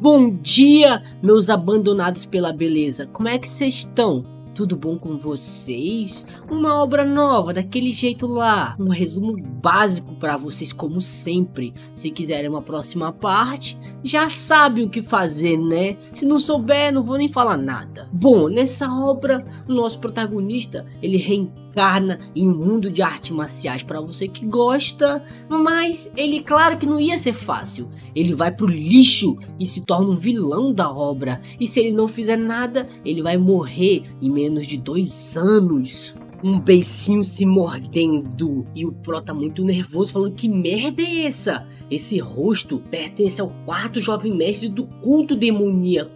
Bom dia, meus abandonados pela beleza. Como é que vocês estão? Tudo bom com vocês? Uma obra nova, daquele jeito lá. Um resumo básico para vocês, como sempre. Se quiserem uma próxima parte, já sabem o que fazer, né? Se não souber, não vou nem falar nada. Bom, nessa obra, o nosso protagonista, ele reencarna em um mundo de artes marciais para você que gosta, mas ele, claro que não ia ser fácil. Ele vai pro lixo e se torna um vilão da obra. E se ele não fizer nada, ele vai morrer em meio menos de dois anos. Um beicinho se mordendo e o Pro tá muito nervoso, falando: Que merda é essa? Esse rosto pertence ao quarto jovem mestre do culto demoníaco.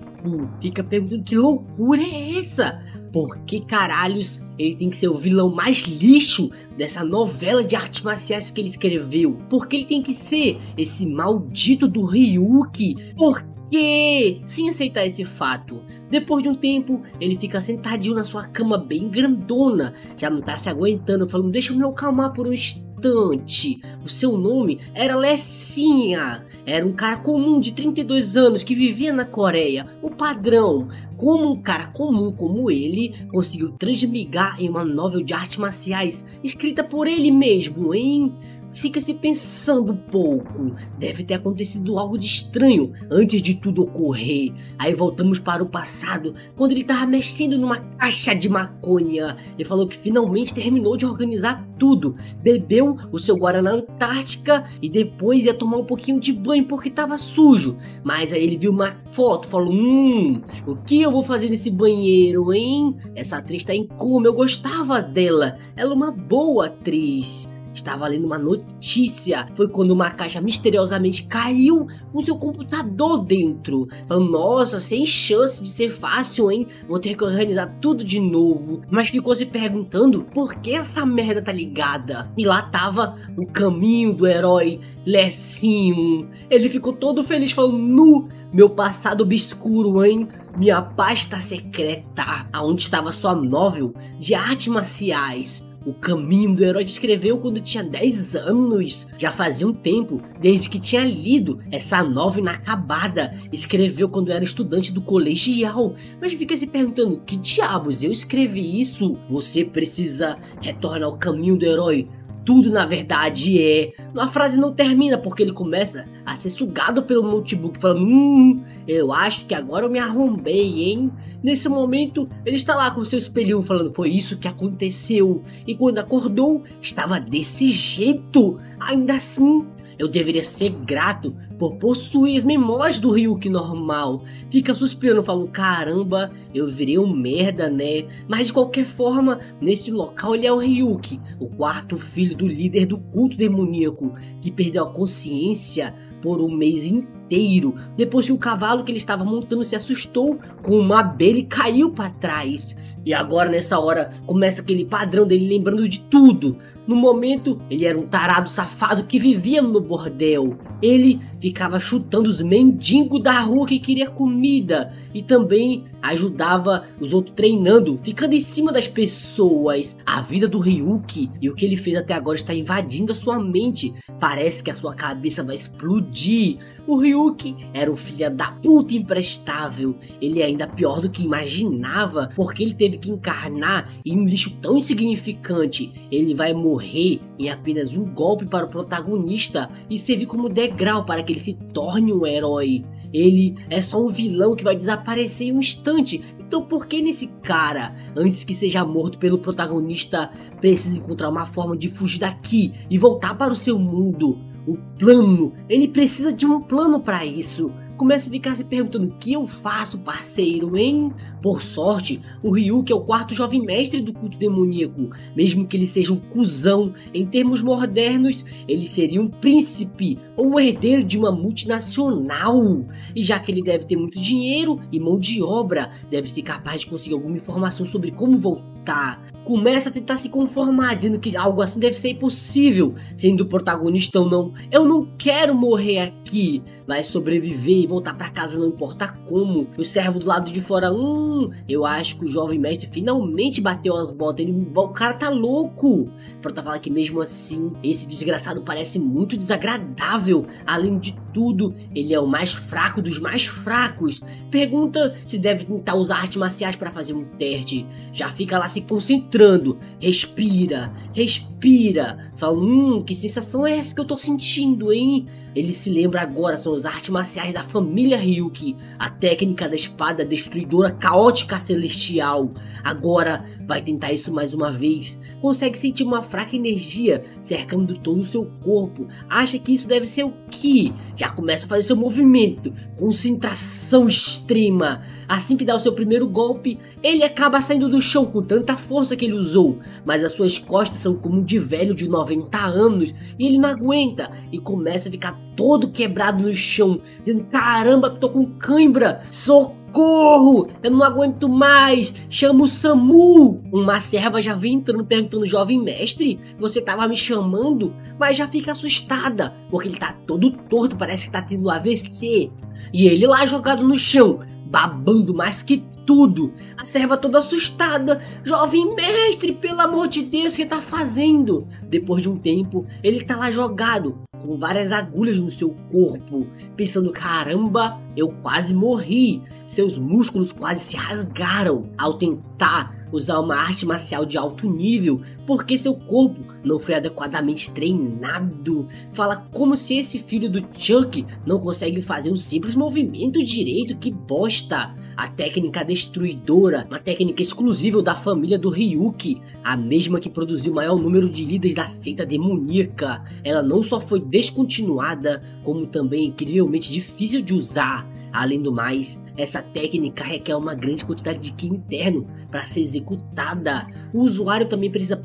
Fica perguntando: Que loucura é essa? Por que caralhos ele tem que ser o vilão mais lixo dessa novela de artes marciais que ele escreveu? Por que ele tem que ser esse maldito do Ryuki? Por quê? Sem aceitar esse fato, depois de um tempo, ele fica sentadinho na sua cama bem grandona, já não tá se aguentando, falando: Deixa eu me acalmar por um instante. O seu nome era Lessinha. Era um cara comum de 32 anos que vivia na Coreia. O padrão. Como um cara comum como ele conseguiu transmigar em uma novel de artes marciais escrita por ele mesmo, hein? Fica-se pensando um pouco. Deve ter acontecido algo de estranho antes de tudo ocorrer. Aí voltamos para o passado, quando ele estava mexendo numa caixa de maconha. Ele falou que finalmente terminou de organizar tudo. Bebeu o seu Guaraná Antártica e depois ia tomar um pouquinho de banho porque estava sujo. Mas aí ele viu uma foto, falou: Hum, o que eu vou fazer nesse banheiro, hein? Essa atriz tá em coma, eu gostava dela. Ela é uma boa atriz. Estava lendo uma notícia. Foi quando uma caixa misteriosamente caiu com seu computador dentro. Falando, nossa, sem chance de ser fácil, hein? Vou ter que organizar tudo de novo. Mas ficou se perguntando por que essa merda tá ligada. E lá tava o caminho do herói Lessinho. Ele ficou todo feliz falando, nu, meu passado obscuro, hein? Minha pasta secreta, aonde estava sua novel de artes marciais o caminho do herói escreveu quando tinha 10 anos. Já fazia um tempo desde que tinha lido essa nova inacabada. Escreveu quando era estudante do colegial. Mas fica se perguntando: que diabos eu escrevi isso? Você precisa retornar ao caminho do herói tudo na verdade é. A frase não termina porque ele começa a ser sugado pelo notebook, falando: Hum, eu acho que agora eu me arrombei, hein? Nesse momento, ele está lá com seu espelhinho falando: Foi isso que aconteceu. E quando acordou, estava desse jeito. Ainda assim, eu deveria ser grato por possuir as memórias do Ryuki normal. Fica suspirando, falando: caramba, eu virei um merda, né? Mas de qualquer forma, nesse local ele é o Ryuki, o quarto filho do líder do culto demoníaco, que perdeu a consciência por um mês inteiro, depois que o cavalo que ele estava montando se assustou com uma abelha e caiu para trás. E agora nessa hora começa aquele padrão dele lembrando de tudo, no momento, ele era um tarado safado que vivia no bordel. Ele ficava chutando os mendigos da rua que queria comida e também ajudava os outros treinando, ficando em cima das pessoas. A vida do Ryuki e o que ele fez até agora está invadindo a sua mente. Parece que a sua cabeça vai explodir. O Ryuki era um filho da puta imprestável. Ele é ainda pior do que imaginava, porque ele teve que encarnar em um lixo tão insignificante. Ele vai morrer em apenas um golpe para o protagonista e servir como degrau para que ele se torne um herói. Ele é só um vilão que vai desaparecer em um instante. Então por que nesse cara, antes que seja morto pelo protagonista, precisa encontrar uma forma de fugir daqui e voltar para o seu mundo? O plano, ele precisa de um plano para isso começa a ficar se perguntando: o que eu faço, parceiro, hein? Por sorte, o Ryuk é o quarto jovem mestre do culto demoníaco. Mesmo que ele seja um cuzão, em termos modernos, ele seria um príncipe ou um herdeiro de uma multinacional. E já que ele deve ter muito dinheiro e mão de obra, deve ser capaz de conseguir alguma informação sobre como voltar começa a tentar se conformar, dizendo que algo assim deve ser impossível, sendo protagonista ou não. Eu não quero morrer aqui, vai sobreviver e voltar para casa, não importa como. O servo do lado de fora, hum, eu acho que o jovem mestre finalmente bateu as botas, ele, o cara tá louco. Prota fala que mesmo assim, esse desgraçado parece muito desagradável, além de tudo, ele é o mais fraco dos mais fracos. Pergunta se deve tentar usar artes marciais para fazer um teste. Já fica lá se concentrando. Respira, respira. Fala, hum, que sensação é essa que eu tô sentindo, hein? Ele se lembra agora, são as artes marciais da família Ryuki, a técnica da espada destruidora caótica celestial. Agora vai tentar isso mais uma vez. Consegue sentir uma fraca energia cercando todo o seu corpo. Acha que isso deve ser o que? Já começa a fazer seu movimento. Concentração extrema. Assim que dá o seu primeiro golpe, ele acaba saindo do chão com tanta força que ele usou, mas as suas costas são como de velho de 90 anos e ele não aguenta e começa a ficar todo quebrado no chão, dizendo: Caramba, tô com cãibra, socorro, eu não aguento mais, chama o Samu. Uma serva já vem entrando perguntando: Jovem mestre, você tava me chamando? Mas já fica assustada, porque ele tá todo torto, parece que tá tendo AVC. E ele lá jogado no chão, babando mais que tudo. A serva toda assustada. Jovem mestre, pelo amor de Deus, o que tá fazendo? Depois de um tempo, ele tá lá jogado, com várias agulhas no seu corpo, pensando: caramba, eu quase morri. Seus músculos quase se rasgaram ao tentar usar uma arte marcial de alto nível, porque seu corpo não foi adequadamente treinado. Fala como se esse filho do Chuck não consegue fazer um simples movimento direito, que bosta! A técnica destruidora, uma técnica exclusiva da família do Ryuki, a mesma que produziu o maior número de líderes da seita demoníaca. Ela não só foi descontinuada, como também incrivelmente difícil de usar. Além do mais, essa técnica requer uma grande quantidade de Ki interno para ser executada. O usuário também precisa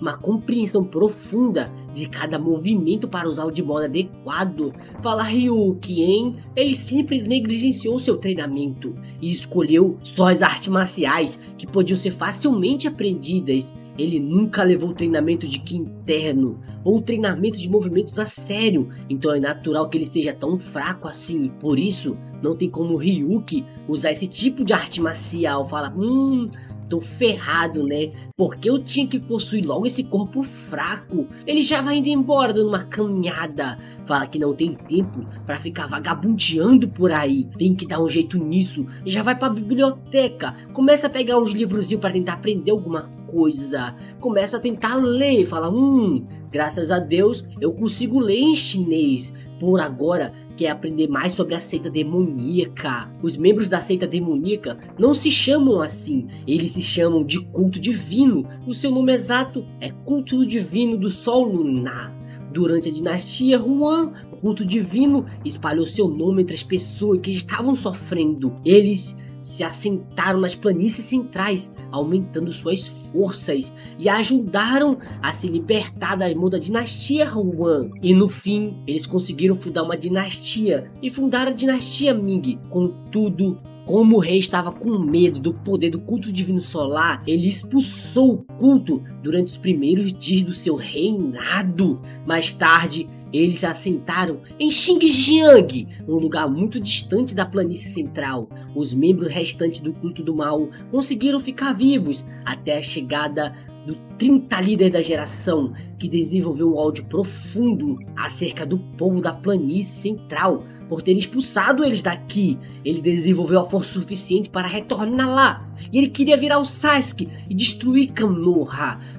uma compreensão profunda de cada movimento para usá-lo de modo adequado. Fala Ryuki, hein? Ele sempre negligenciou seu treinamento e escolheu só as artes marciais que podiam ser facilmente aprendidas. Ele nunca levou treinamento de ki interno ou treinamento de movimentos a sério, então é natural que ele seja tão fraco assim. Por isso, não tem como Ryuki usar esse tipo de arte marcial. Fala, hum, tô ferrado, né? Porque eu tinha que possuir logo esse corpo fraco. Ele já vai indo embora dando uma caminhada. Fala que não tem tempo para ficar vagabundeando por aí. Tem que dar um jeito nisso. Já vai pra biblioteca. Começa a pegar uns livrozinhos para tentar aprender alguma coisa. Começa a tentar ler. Fala, hum, graças a Deus eu consigo ler em chinês. Por agora, quer aprender mais sobre a seita demoníaca. Os membros da seita demoníaca não se chamam assim, eles se chamam de culto divino. O seu nome exato é culto divino do Sol Lunar. Durante a dinastia Huan, o culto divino espalhou seu nome entre as pessoas que estavam sofrendo. Eles se assentaram nas planícies centrais, aumentando suas forças e ajudaram a se libertar da da dinastia Huan. E no fim, eles conseguiram fundar uma dinastia e fundar a dinastia Ming. Contudo, como o rei estava com medo do poder do culto divino solar, ele expulsou o culto durante os primeiros dias do seu reinado. Mais tarde, eles se assentaram em Xinjiang, um lugar muito distante da planície central. Os membros restantes do culto do mal conseguiram ficar vivos até a chegada do 30 líder da geração, que desenvolveu um ódio profundo acerca do povo da planície central, por ter expulsado eles daqui. Ele desenvolveu a força suficiente para retornar lá. E ele queria virar o Sasuke e destruir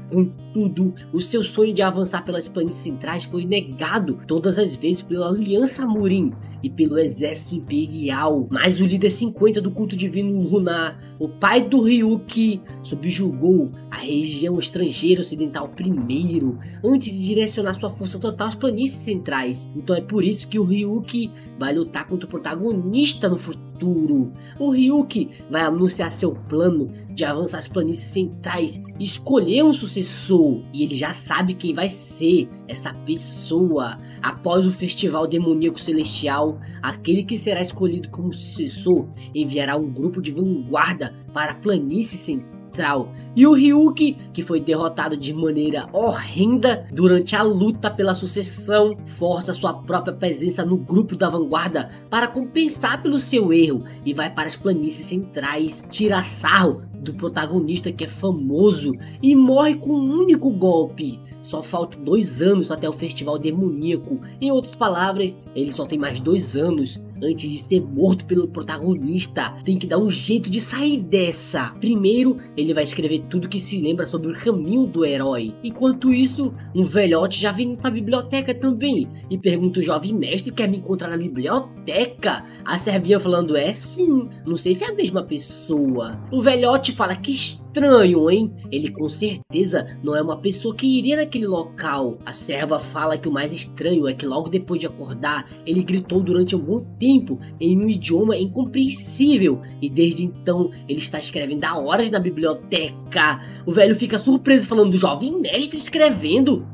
Konoha. Contudo, o seu sonho de avançar pelas planícies centrais foi negado todas as vezes pela Aliança Murin e pelo exército imperial. Mas o líder 50 do culto divino Lunar, o pai do Ryuki, subjugou a região estrangeira ocidental primeiro, antes de direcionar sua força total às planícies centrais. Então é por isso que o Ryuki vai lutar contra o protagonista no futuro futuro. O Ryuki vai anunciar seu plano de avançar as planícies centrais e escolher um sucessor. E ele já sabe quem vai ser essa pessoa. Após o festival demoníaco celestial, aquele que será escolhido como sucessor enviará um grupo de vanguarda para a planície central central. E o Ryuki, que foi derrotado de maneira horrenda durante a luta pela sucessão, força sua própria presença no grupo da vanguarda para compensar pelo seu erro e vai para as planícies centrais, tira sarro do protagonista que é famoso e morre com um único golpe. Só faltam dois anos até o festival demoníaco. Em outras palavras, ele só tem mais dois anos antes de ser morto pelo protagonista. Tem que dar um jeito de sair dessa. Primeiro, ele vai escrever tudo que se lembra sobre o caminho do herói. Enquanto isso, um velhote já vem pra biblioteca também e pergunta o jovem mestre quer me encontrar na biblioteca. A servinha falando é sim, não sei se é a mesma pessoa. O velhote fala que estranho, hein? Ele com certeza não é uma pessoa que iria naquele local. A serva fala que o mais estranho é que logo depois de acordar, ele gritou durante algum tempo em um idioma incompreensível e desde então ele está escrevendo há horas na biblioteca. O velho fica surpreso falando do jovem mestre escrevendo.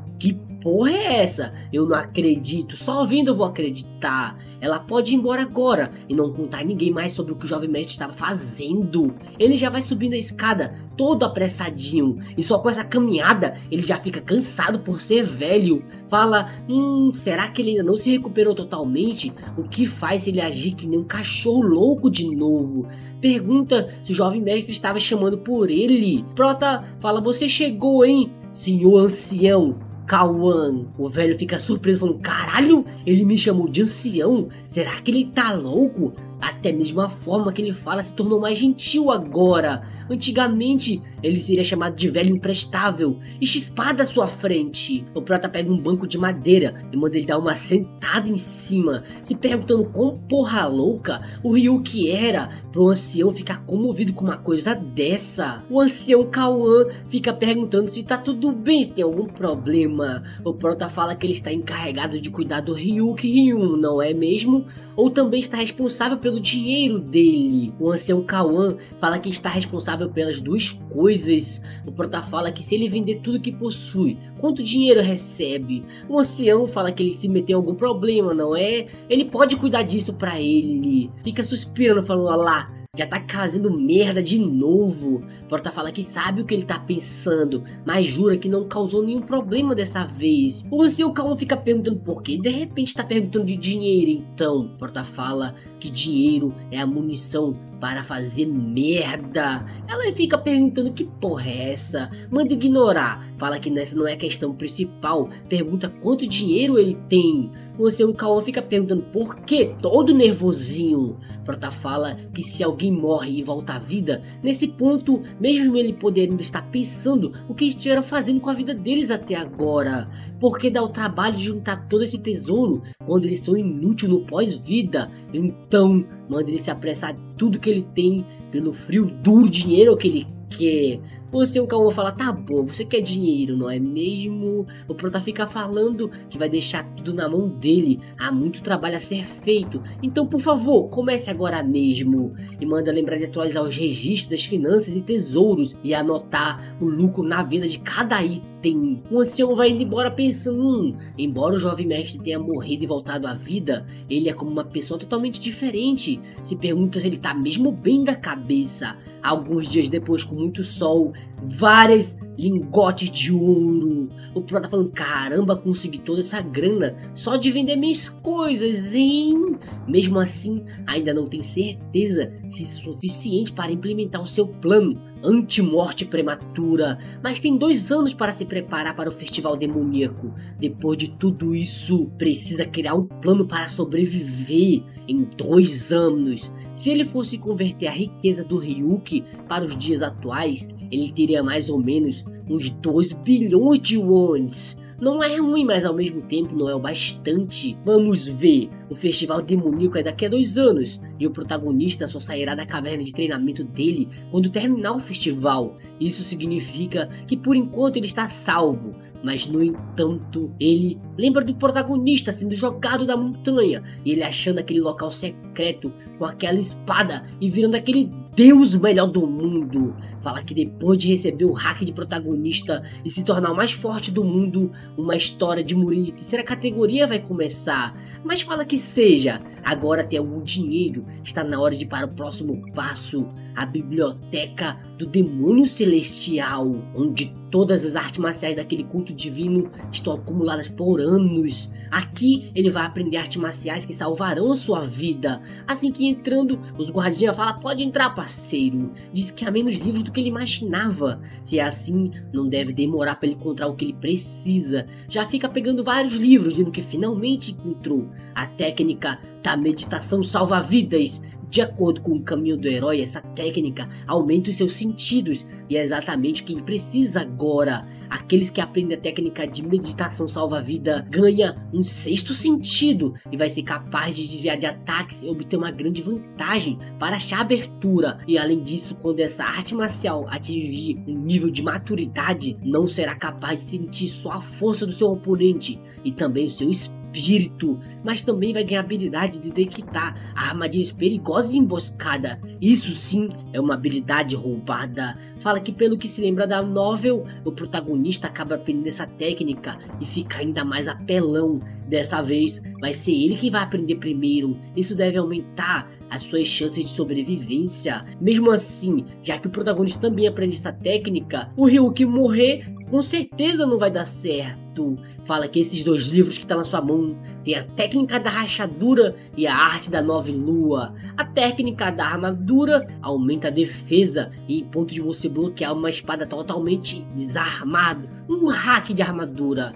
Porra é essa? Eu não acredito, só ouvindo eu vou acreditar. Ela pode ir embora agora e não contar a ninguém mais sobre o que o jovem mestre estava fazendo. Ele já vai subindo a escada, todo apressadinho, e só com essa caminhada ele já fica cansado por ser velho. Fala: Hum, será que ele ainda não se recuperou totalmente? O que faz ele agir que nem um cachorro louco de novo? Pergunta se o jovem mestre estava chamando por ele. Prota fala: Você chegou, hein? Senhor ancião, Kawan. O velho fica surpreso, falando: Caralho, ele me chamou de ancião? Será que ele tá louco? Até mesmo a forma que ele fala se tornou mais gentil agora. Antigamente, ele seria chamado de velho imprestável e chispado à sua frente. O Prata pega um banco de madeira e manda ele dar uma sentada em cima, se perguntando quão porra louca o Ryuki era pro ancião ficar comovido com uma coisa dessa. O ancião Kawan fica perguntando se tá tudo bem, se tem algum problema. O Prota fala que ele está encarregado de cuidar do Ryuki Ryun, não é mesmo? Ou também está responsável pelo dinheiro dele. O ancião Kawan fala que está responsável pelas duas coisas. O Prota fala que se ele vender tudo que possui, quanto dinheiro recebe? O ancião fala que ele se meteu em algum problema, não é? Ele pode cuidar disso para ele. Fica suspirando, falando lá. Já tá fazendo merda de novo. Porta fala que sabe o que ele tá pensando, mas jura que não causou nenhum problema dessa vez. O ancião calmo fica perguntando por quê. De repente tá perguntando de dinheiro, então. Porta fala que dinheiro é a munição para fazer merda. Ela fica perguntando que porra é essa. Manda ignorar. Fala que nessa não é a questão principal. Pergunta quanto dinheiro ele tem. Você, o Kawan fica perguntando por que, todo nervosinho. Prota fala que se alguém morre e volta à vida, nesse ponto, mesmo ele podendo estar pensando o que estiveram fazendo com a vida deles até agora. Por que dá o trabalho de juntar todo esse tesouro quando eles são inúteis no pós-vida? Então, manda ele se apressar tudo que ele tem pelo frio duro dinheiro que ele quer. O Kawan, fala: tá bom, você quer dinheiro, não é mesmo? O Prota fica falando que vai deixar tudo na mão dele. Há muito trabalho a ser feito. Então, por favor, comece agora mesmo. E manda lembrar de atualizar os registros das finanças e tesouros e anotar o lucro na venda de cada item. O ancião vai indo embora pensando: hum, embora o jovem mestre tenha morrido e voltado à vida, ele é como uma pessoa totalmente diferente. Se pergunta se ele tá mesmo bem da cabeça. Alguns dias depois, com muito sol, várias lingotes de ouro. O Pro tá falando: caramba, consegui toda essa grana só de vender minhas coisas, hein? Mesmo assim, ainda não tem certeza se é suficiente para implementar o seu plano anti-morte prematura, mas tem dois anos para se preparar para o festival demoníaco. Depois de tudo isso, precisa criar um plano para sobreviver em dois anos. Se ele fosse converter a riqueza do Ryuki para os dias atuais, ele teria mais ou menos uns 2 bilhões de wons. Não é ruim, mas ao mesmo tempo não é o bastante. Vamos ver. O festival demoníaco é daqui a dois anos e o protagonista só sairá da caverna de treinamento dele quando terminar o festival. Isso significa que por enquanto ele está salvo, mas no entanto ele lembra do protagonista sendo jogado da montanha e ele achando aquele local secreto com aquela espada e virando aquele Deus melhor do mundo. Fala que depois de receber o hack de protagonista e se tornar o mais forte do mundo, uma história de Mourinho de terceira categoria vai começar. Mas fala que seja, agora tem algum dinheiro, está na hora de ir para o próximo passo a biblioteca do demônio celestial, onde todas as artes marciais daquele culto divino estão acumuladas por anos. Aqui ele vai aprender artes marciais que salvarão a sua vida. Assim que entrando, os guardinhas falam: Pode entrar, parceiro. Diz que há menos livros do que ele imaginava. Se é assim, não deve demorar para ele encontrar o que ele precisa. Já fica pegando vários livros, dizendo que finalmente encontrou a técnica da meditação salva-vidas de acordo com o caminho do herói, essa técnica aumenta os seus sentidos e é exatamente o que ele precisa agora. Aqueles que aprendem a técnica de meditação salva-vida ganha um sexto sentido e vai ser capaz de desviar de ataques e obter uma grande vantagem para achar abertura. E além disso, quando essa arte marcial atingir um nível de maturidade, não será capaz de sentir só a força do seu oponente e também o seu espírito espírito, mas também vai ganhar a habilidade de detectar armadilhas perigosas e emboscada. Isso sim é uma habilidade roubada. Fala que pelo que se lembra da novel, o protagonista acaba aprendendo essa técnica e fica ainda mais apelão. Dessa vez vai ser ele que vai aprender primeiro. Isso deve aumentar as suas chances de sobrevivência. Mesmo assim, já que o protagonista também aprende essa técnica, o Ryuki morrer com certeza não vai dar certo. Fala que esses dois livros que tá na sua mão tem a técnica da rachadura e a arte da nova lua. A técnica da armadura aumenta a defesa e em ponto de você bloquear uma espada totalmente desarmada, um hack de armadura.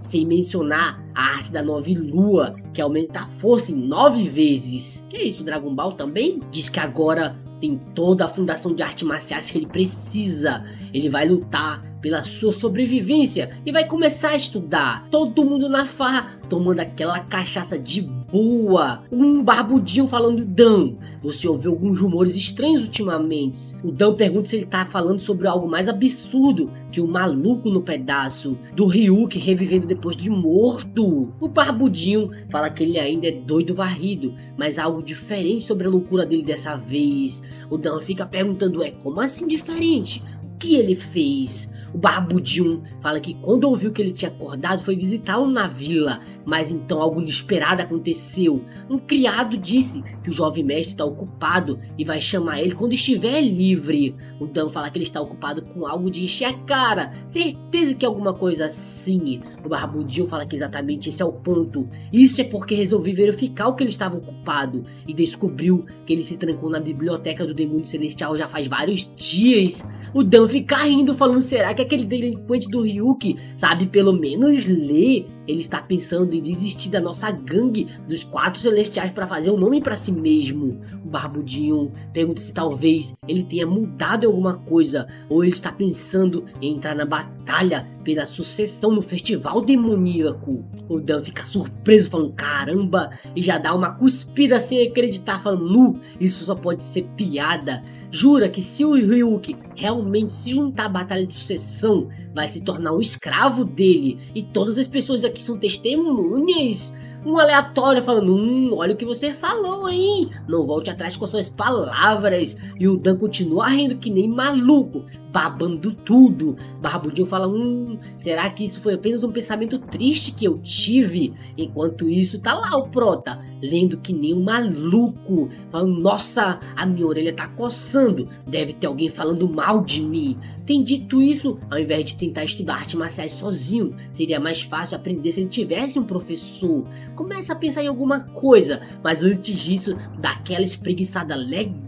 Sem mencionar a arte da nova lua, que aumenta a força em nove vezes. Que é isso, Dragon Ball também? Diz que agora tem toda a fundação de artes marciais que ele precisa. Ele vai lutar pela sua sobrevivência e vai começar a estudar. Todo mundo na farra tomando aquela cachaça de boa. Um barbudinho falando Dan. Você ouviu alguns rumores estranhos ultimamente. O Dan pergunta se ele tá falando sobre algo mais absurdo que o maluco no pedaço do Ryuk revivendo depois de morto. O barbudinho fala que ele ainda é doido varrido, mas algo diferente sobre a loucura dele dessa vez. O Dan fica perguntando: é como assim diferente? O que ele fez? O Barbudinho fala que quando ouviu que ele tinha acordado foi visitá-lo na vila, mas então algo inesperado aconteceu. Um criado disse que o jovem mestre está ocupado e vai chamar ele quando estiver livre. O Dan fala que ele está ocupado com algo de encher a cara, certeza que é alguma coisa assim. O Barbudinho fala que exatamente esse é o ponto. Isso é porque resolvi verificar o que ele estava ocupado e descobriu que ele se trancou na biblioteca do demônio celestial já faz vários dias. O Dan fica rindo falando será que aquele delinquente do Ryuki sabe pelo menos ler ele está pensando em desistir da nossa gangue dos quatro celestiais para fazer um nome para si mesmo. O Barbudinho pergunta se talvez ele tenha mudado alguma coisa ou ele está pensando em entrar na batalha pela sucessão no festival demoníaco. O Dan fica surpreso falando caramba e já dá uma cuspida sem acreditar falando nu, isso só pode ser piada. Jura que se o Ryuki realmente se juntar à batalha de sucessão, vai se tornar um escravo dele e todas as pessoas aqui são testemunhas um aleatório falando: Hum, olha o que você falou, hein? Não volte atrás com suas palavras. E o Dan continua rindo que nem maluco, babando tudo. Barbudinho fala: Hum, será que isso foi apenas um pensamento triste que eu tive? Enquanto isso, tá lá o Prota, lendo que nem um maluco, falando: Nossa, a minha orelha tá coçando. Deve ter alguém falando mal de mim. Tem dito isso, ao invés de tentar estudar arte marciais sozinho, seria mais fácil aprender se ele tivesse um professor começa a pensar em alguma coisa, mas antes disso, dá aquela espreguiçada legal.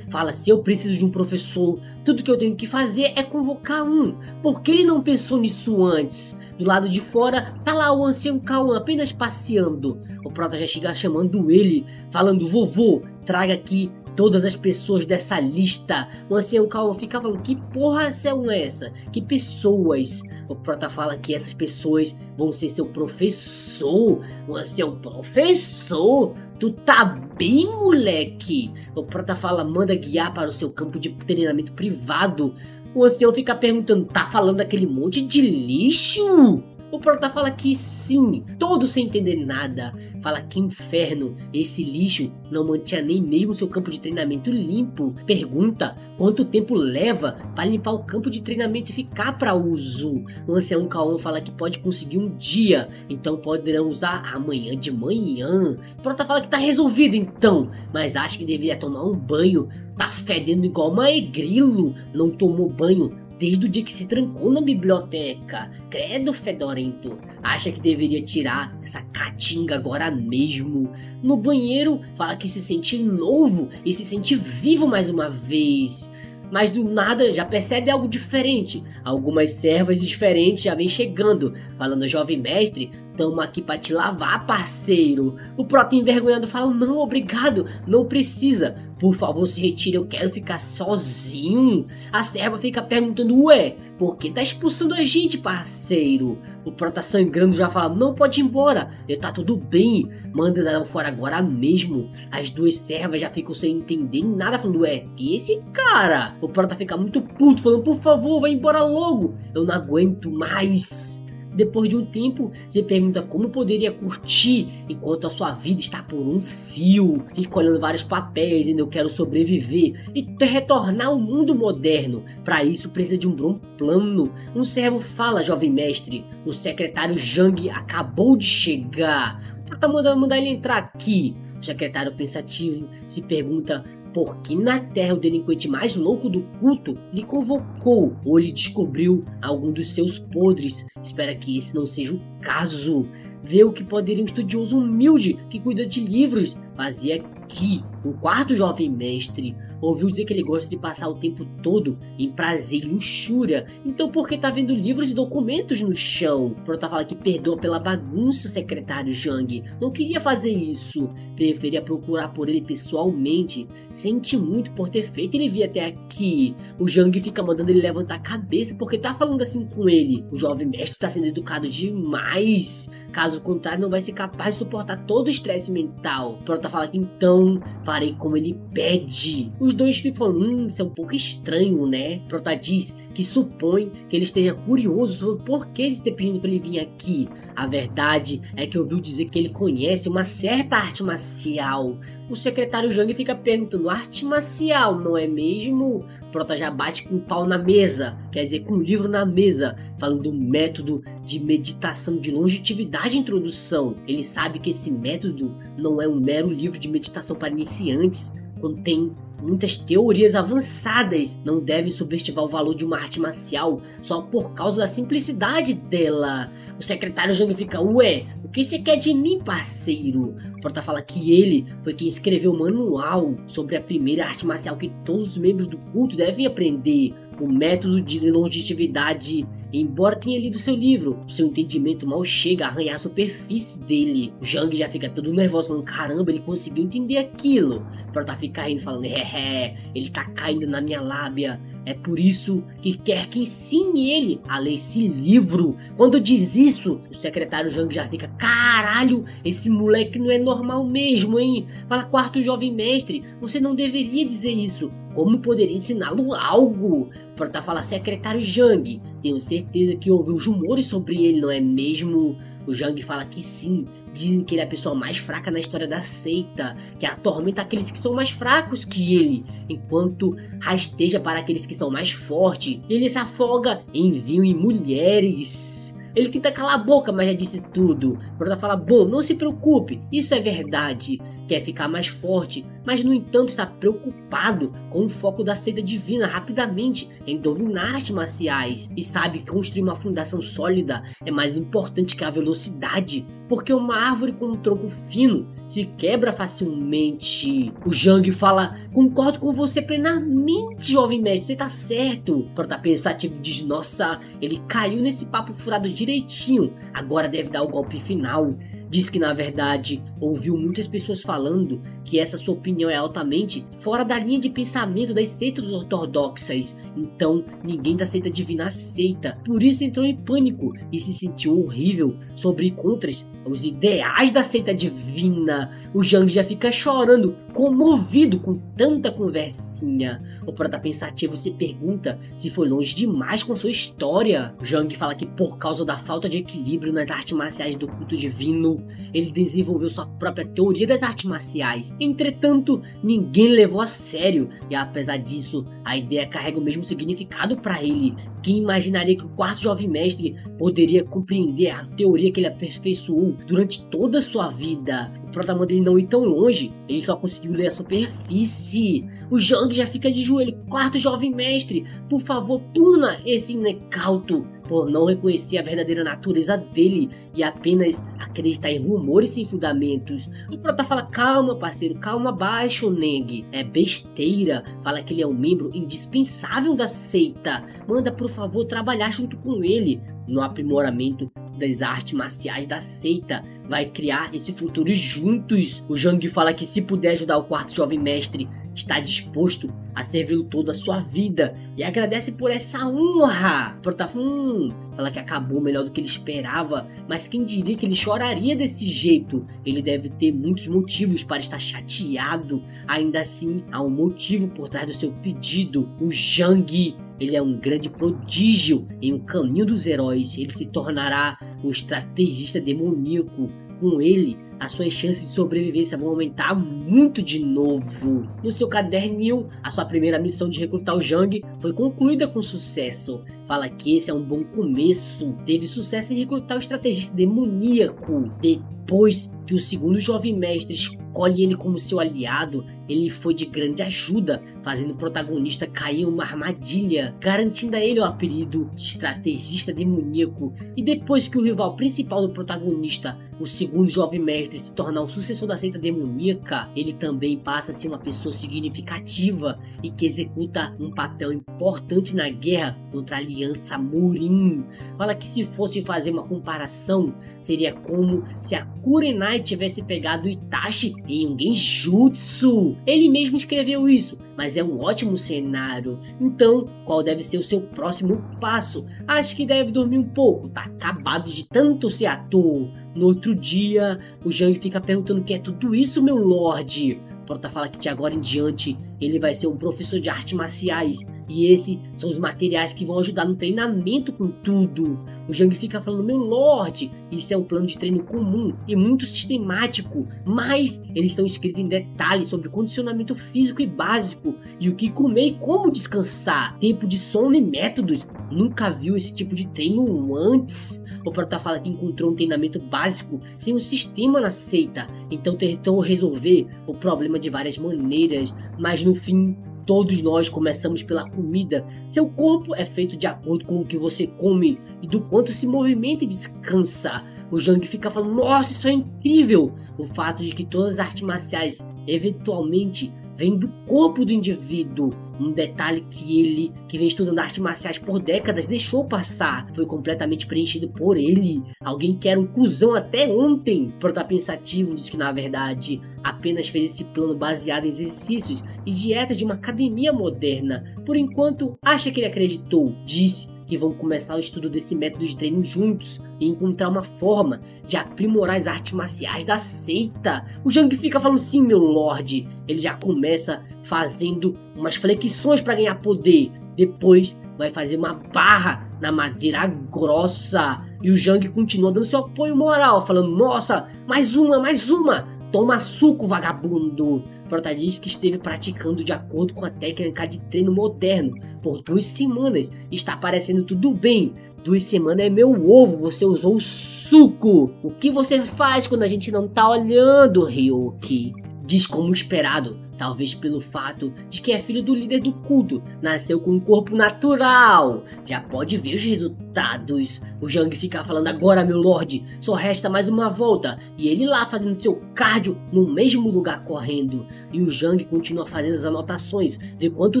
Fala, se eu preciso de um professor, tudo que eu tenho que fazer é convocar um. Por que ele não pensou nisso antes? Do lado de fora, tá lá o ancião Cauã apenas passeando. O Prota já chega chamando ele, falando: Vovô, traga aqui todas as pessoas dessa lista. O ancião Calma fica falando: Que porra são essa? Que pessoas? O Prota fala que essas pessoas vão ser seu professor. O ancião, professor? Tu tá bem, moleque? O Prota fala: Manda guiar para o seu campo de treinamento privado. O ancião fica perguntando: Tá falando aquele monte de lixo? O prota fala que sim, todo sem entender nada. Fala que inferno, esse lixo não mantinha nem mesmo seu campo de treinamento limpo. Pergunta quanto tempo leva para limpar o campo de treinamento e ficar para uso. O ancião Kaon fala que pode conseguir um dia, então poderão usar amanhã de manhã. O prota fala que tá resolvido então, mas acha que deveria tomar um banho. Tá fedendo igual uma egrilo, não tomou banho desde o dia que se trancou na biblioteca. Credo fedorento. Acha que deveria tirar essa catinga agora mesmo. No banheiro, fala que se sente novo e se sente vivo mais uma vez. Mas do nada já percebe algo diferente. Algumas servas diferentes já vêm chegando, falando: Jovem mestre, tamo aqui para te lavar, parceiro. O Proto envergonhado fala: Não, obrigado, não precisa. Por favor, se retire, eu quero ficar sozinho. A serva fica perguntando: Ué, por que tá expulsando a gente, parceiro? O Pro tá sangrando já fala: Não pode ir embora, tá tudo bem. Manda ela fora agora mesmo. As duas servas já ficam sem entender nada, falando: Ué, que esse cara? O Pro tá fica muito puto, falando: Por favor, vai embora logo. Eu não aguento mais. Depois de um tempo, se pergunta como poderia curtir enquanto a sua vida está por um fio. Fica olhando vários papéis e eu quero sobreviver e retornar ao mundo moderno. Para isso precisa de um bom plano. Um servo fala, jovem mestre. O secretário Jang acabou de chegar. Tá mandando mandar ele entrar aqui. O secretário pensativo se pergunta porque na Terra o delinquente mais louco do culto lhe convocou ou lhe descobriu algum dos seus podres. Espera que esse não seja o caso. Vê o que poderia um estudioso humilde que cuida de livros fazia aqui. O quarto jovem mestre ouviu dizer que ele gosta de passar o tempo todo em prazer e luxúria. Então por que tá vendo livros e documentos no chão? Prota fala que perdoa pela bagunça, secretário Jang. Não queria fazer isso. Preferia procurar por ele pessoalmente. Sente muito por ter feito ele vir até aqui. O Jang fica mandando ele levantar a cabeça porque tá falando assim com ele. O jovem mestre tá sendo educado demais. Caso contrário, não vai ser capaz de suportar todo o estresse mental. Prota fala que então farei como ele pede. Os dois ficam hum, isso é um pouco estranho, né? Prota diz que supõe que ele esteja curioso sobre por que ele está pedindo para ele vir aqui. A verdade é que ouviu dizer que ele conhece uma certa arte marcial. O secretário Jang fica perguntando, arte marcial, não é mesmo? Prota já bate com o pau na mesa, quer dizer, com o livro na mesa, falando do método de meditação de longevidade e introdução. Ele sabe que esse método não é um mero livro de meditação para iniciantes, contém Muitas teorias avançadas não devem subestimar o valor de uma arte marcial só por causa da simplicidade dela. O secretário Jang fica, ué, o que você quer de mim, parceiro? O fala que ele foi quem escreveu o manual sobre a primeira arte marcial que todos os membros do culto devem aprender o método de longevidade. Embora tenha lido seu livro, seu entendimento mal chega a arranhar a superfície dele. O Jang já fica todo nervoso, falando: caramba, ele conseguiu entender aquilo. Prota fica rindo, falando: é, ele tá caindo na minha lábia. É por isso que quer que ensine ele a ler esse livro. Quando diz isso, o secretário Jang já fica: caralho, esse moleque não é normal mesmo, hein? Fala, quarto jovem mestre, você não deveria dizer isso. Como poderia ensiná-lo algo? Prota fala secretário Jang. Tenho certeza que ouviu rumores sobre ele, não é mesmo? O Jang fala que sim. Dizem que ele é a pessoa mais fraca na história da seita, que atormenta aqueles que são mais fracos que ele, enquanto rasteja para aqueles que são mais fortes. Ele se afoga em vinho e mulheres. Ele tenta calar a boca, mas já disse tudo. Prota fala: Bom, não se preocupe, isso é verdade. Quer ficar mais forte, mas no entanto está preocupado com o foco da seita divina rapidamente em dominar artes marciais e sabe que construir uma fundação sólida é mais importante que a velocidade, porque uma árvore com um tronco fino se quebra facilmente. O Jang fala: Concordo com você plenamente, jovem mestre, você tá certo. Prota pensativo diz: Nossa, ele caiu nesse papo furado direitinho. Agora deve dar o golpe final. Diz que na verdade ouviu muitas pessoas falando que essa sua opinião é altamente fora da linha de pensamento das seitas ortodoxas. Então ninguém da seita divina aceita. Por isso entrou em pânico e se sentiu horrível sobre contras os ideais da seita divina. O Jang já fica chorando, comovido com tanta conversinha. O prota pensativo se pergunta se foi longe demais com sua história. O Jang fala que por causa da falta de equilíbrio nas artes marciais do culto divino, ele desenvolveu sua própria teoria das artes marciais. Entretanto, ninguém levou a sério e apesar disso, a ideia carrega o mesmo significado para ele. Quem imaginaria que o quarto jovem mestre poderia compreender a teoria que ele aperfeiçoou durante toda a sua vida? O prota dele não ir tão longe, ele só conseguiu ler a superfície. O Jang já fica de joelho. Quarto jovem mestre, por favor, puna esse incauto por não reconhecer a verdadeira natureza dele e apenas acreditar em rumores sem fundamentos. O prota fala: calma, parceiro, calma baixo, Neng. É besteira. Fala que ele é um membro indispensável da seita. Manda, por favor, trabalhar junto com ele no aprimoramento das artes marciais da seita. Vai criar esse futuro juntos. O Jang fala que se puder ajudar o quarto jovem mestre, está disposto a servi-lo toda a sua vida e agradece por essa honra. Prota hum, fala que acabou melhor do que ele esperava, mas quem diria que ele choraria desse jeito? Ele deve ter muitos motivos para estar chateado. Ainda assim, há um motivo por trás do seu pedido. O Jang ele é um grande prodígio em um caminho dos heróis. Ele se tornará o estrategista demoníaco. Com ele, as suas chances de sobrevivência vão aumentar muito de novo. No seu caderninho, a sua primeira missão de recrutar o Jang foi concluída com sucesso. Fala que esse é um bom começo. Teve sucesso em recrutar o estrategista demoníaco. Depois que o segundo jovem mestre escolhe ele como seu aliado, ele foi de grande ajuda, fazendo o protagonista cair em uma armadilha, garantindo a ele o apelido de estrategista demoníaco. E depois que o rival principal do protagonista, o segundo jovem mestre, se tornar o sucessor da seita demoníaca, ele também passa a ser uma pessoa significativa e que executa um papel importante na guerra contra a Aliança Murin. Fala que se fosse fazer uma comparação, seria como se a Kurenai tivesse pegado Itachi em um genjutsu. Ele mesmo escreveu isso, mas é um ótimo cenário. Então, qual deve ser o seu próximo passo? Acho que deve dormir um pouco, tá acabado de tanto ser ator. No outro dia, o Jang fica perguntando o que é tudo isso, meu lord. Prota fala que de agora em diante ele vai ser um professor de artes marciais e esses são os materiais que vão ajudar no treinamento com tudo. O Jang fica falando, meu lord, isso é um plano de treino comum e muito sistemático, mas eles estão escritos em detalhes sobre condicionamento físico e básico e o que comer e como descansar, tempo de sono e métodos. Nunca viu esse tipo de treino antes. O Prota fala que encontrou um treinamento básico sem um sistema na seita, então tentou resolver o problema de várias maneiras, mas no fim Todos nós começamos pela comida. Seu corpo é feito de acordo com o que você come e do quanto se movimenta e descansa. O Jang fica falando: Nossa, isso é incrível! O fato de que todas as artes marciais eventualmente vem do corpo do indivíduo. Um detalhe que ele, que vem estudando artes marciais por décadas, deixou passar. Foi completamente preenchido por ele. Alguém que era um cuzão até ontem. Prota pensativo diz que na verdade apenas fez esse plano baseado em exercícios e dietas de uma academia moderna. Por enquanto, acha que ele acreditou. Disse que vão começar o estudo desse método de treino juntos e encontrar uma forma de aprimorar as artes marciais da seita. O Jang fica falando sim, meu lord. Ele já começa fazendo umas flexões para ganhar poder. Depois vai fazer uma barra na madeira grossa. E o Jang continua dando seu apoio moral, falando: Nossa, mais uma, mais uma! Toma suco, vagabundo! Prota diz que esteve praticando de acordo com a técnica de treino moderno por duas semanas. Está parecendo tudo bem. Duas semanas é meu ovo, você usou suco. O que você faz quando a gente não tá olhando, Ryuki? Diz como esperado talvez pelo fato de que é filho do líder do culto, nasceu com um corpo natural. Já pode ver os resultados. O Jang fica falando agora, meu lord, só resta mais uma volta. E ele lá fazendo seu cardio no mesmo lugar correndo. E o Jang continua fazendo as anotações, ver quanto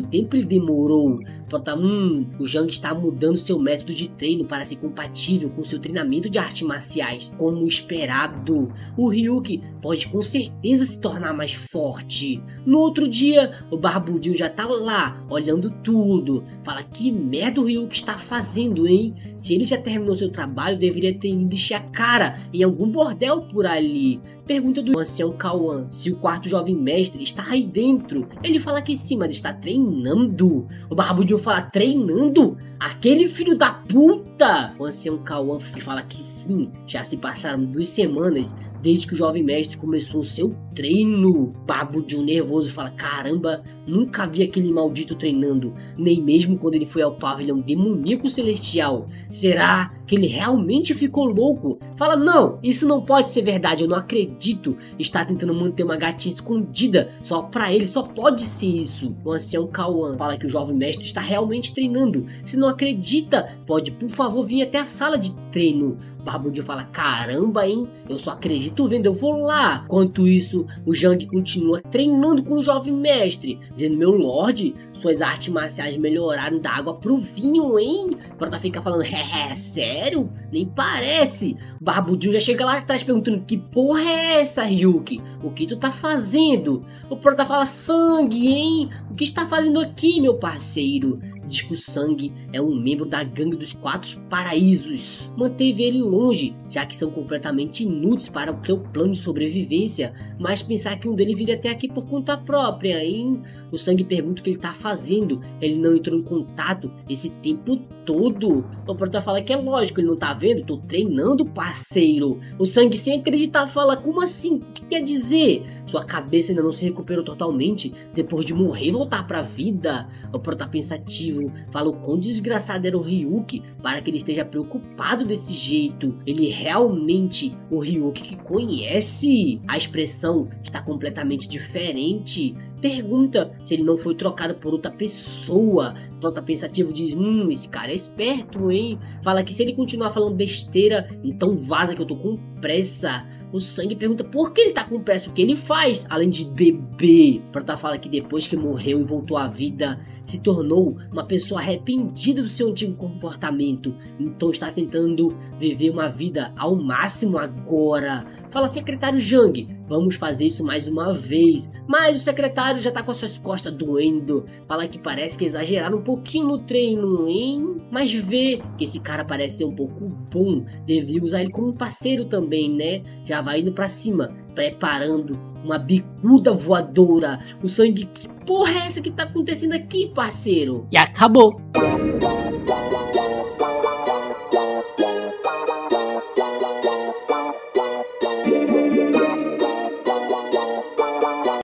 tempo ele demorou. Prota, hum, o Jang está mudando seu método de treino para ser compatível com seu treinamento de artes marciais, como esperado. O Ryuki pode com certeza se tornar mais forte. No outro dia, o Barbudinho já tá lá, olhando tudo. Fala que merda o Ryuk está fazendo, hein? Se ele já terminou seu trabalho, deveria ter ido encher a cara em algum bordel por ali. Pergunta do ancião Kawan se o quarto jovem mestre está aí dentro. Ele fala que sim, mas está treinando. O Barbudinho fala treinando? Aquele filho da puta! O ancião Kawan fala que sim, já se passaram duas semanas desde que o jovem mestre começou o seu treino. Barbudinho nervoso fala: Caramba, nunca vi aquele maldito treinando, nem mesmo quando ele foi ao pavilhão demoníaco celestial. Será que ele realmente ficou louco? Fala: Não, isso não pode ser verdade, eu não acredito. Está tentando manter uma gatinha escondida só pra ele, só pode ser isso. O ancião Kawan fala que o jovem mestre está realmente treinando. Se não acredita, pode por favor vir até a sala de treino. Barbudinho fala: Caramba, hein? Eu só acredito vendo, eu vou lá. Enquanto isso, o Jang continua treinando com o jovem mestre, dizendo: Meu Lorde, suas artes marciais melhoraram da água pro vinho, hein? Prota fica falando: É, sério? Nem parece. O Barbudinho já chega lá atrás perguntando: Que porra é essa, Ryuki? O que tu tá fazendo? O Prota fala: Sangue, hein? O que está fazendo aqui, meu parceiro? Diz que o Sangue é um membro da gangue dos Quatro Paraísos. Manteve ele longe, já que são completamente inúteis para o seu plano de sobrevivência, mas pensar que um deles viria até aqui por conta própria, hein? O Sangue pergunta o que ele tá fazendo, ele não entrou em contato esse tempo todo. O Prota fala que é lógico, ele não tá vendo, tô treinando, parceiro. O Sangue sem acreditar fala, como assim? O que quer dizer? Sua cabeça ainda não se recuperou totalmente depois de morrer e voltar pra vida? O Prota pensativo fala o quão desgraçado era o Ryuki para que ele esteja preocupado desse jeito. Ele realmente o Ryuki que conhece. A expressão está completamente diferente. Pergunta se ele não foi trocado por outra pessoa. Trota pensativo diz: Hum, esse cara é esperto, hein? Fala que se ele continuar falando besteira, então vaza que eu tô com pressa. O sangue pergunta por que ele tá com pressa, o que ele faz, além de beber. Prota fala que depois que morreu e voltou à vida, se tornou uma pessoa arrependida do seu antigo comportamento. Então está tentando viver uma vida ao máximo agora. Fala, secretário Jang, vamos fazer isso mais uma vez. Mas o secretário já tá com as suas costas doendo. Fala que parece que exageraram um pouquinho no treino, hein? Mas vê que esse cara parece ser um pouco bom. Devia usar ele como parceiro também, né? Já vai indo pra cima, preparando uma bicuda voadora. O sangue, que porra é essa que tá acontecendo aqui, parceiro? E acabou.